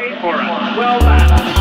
for a swell battle.